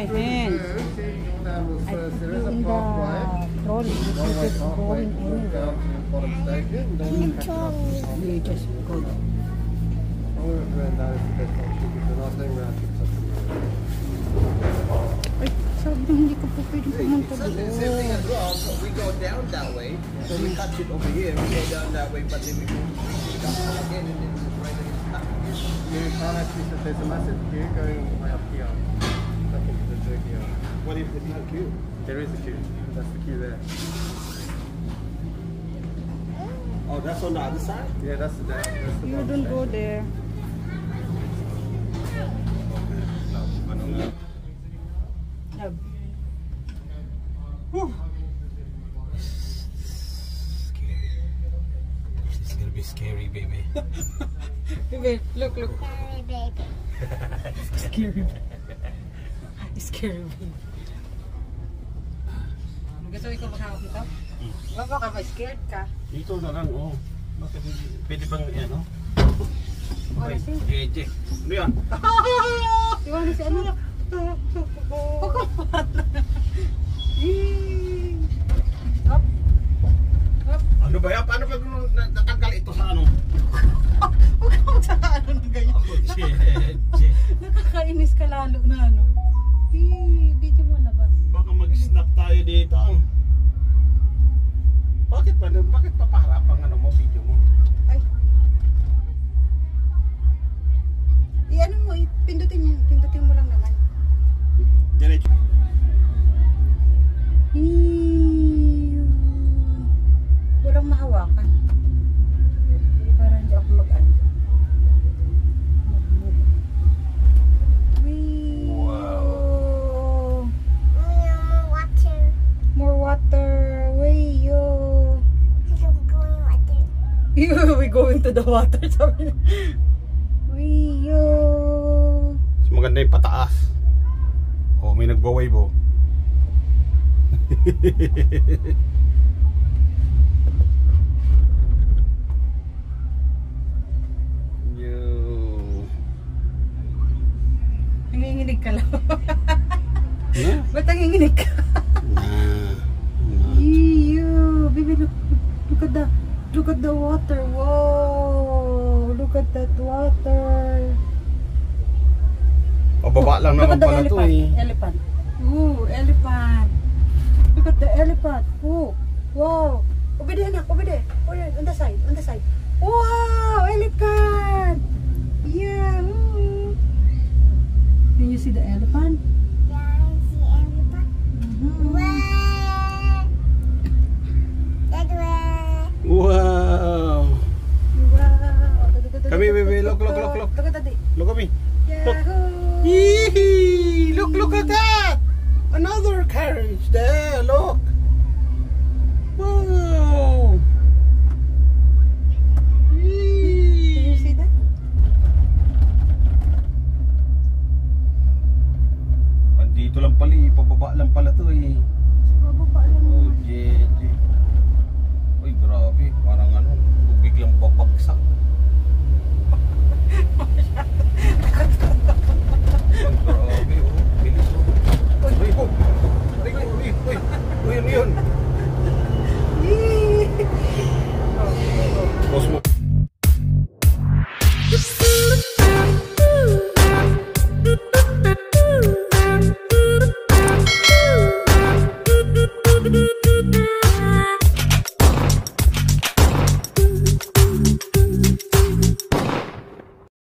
I think. I think the trolley, because it's going. You just go down. Ay, sabi hindi ko po pwedeng pumunta doon. We go down that way, so we catch it over here, we go down that way, but then we go again, and then right there's a massive gear going right up here. Up into. What if there's no queue? There is a queue. That's the queue there. Oh, that's on the other side. Yeah, that's the that's the You don't go station. there. Love. Scary. This is gonna be scary, baby. Baby, look, look. Sorry, baby. Scary. Scary baby. Gusto mo ikaw maghawak nito? Ba baka ba scared ka? Dito na lang, oh. Bakit hindi? Pwede bang, yan, oh? Wala siya. Eje. Ano yan? Iwan na si ano? Pagkapat. Up. Up. Ano ba yan? Paano pag na- natanggal ito sa ano? Huwag ka magsaka ano na ganyan. Oh. Nakakainis ka lalo na ano. Eh, Video mo labas. Baka mag-snap tayo dito. we going to the water sabi niya. Yo. Mas maganda yung pataas. Oh, may nagwa-wave oh. Yo. Nanginginig ka lang. Na? Ba't nanginginig ka? Water. Whoa, look at that water. Pababa lang naman pala to elephant. eh. Elephant. Ooh, elephant. Look at the elephant. Ooh, wow. Over there, anak, over there. Over there, on the side, on the side. Wow, elephant. Yeah. mm. Can you see the elephant? Yeah, see everybody. Mhm. Way. That way. Wow. Look, look, look, look. Look at that. Look at me. Yee! Look, look at that! Another carriage there, look! That? Andito lang pala eh, pababa lang pala to eh. Bababa lang Oh, naman. jeje. Uy, grabe. Parang ano, biglang babagsak. you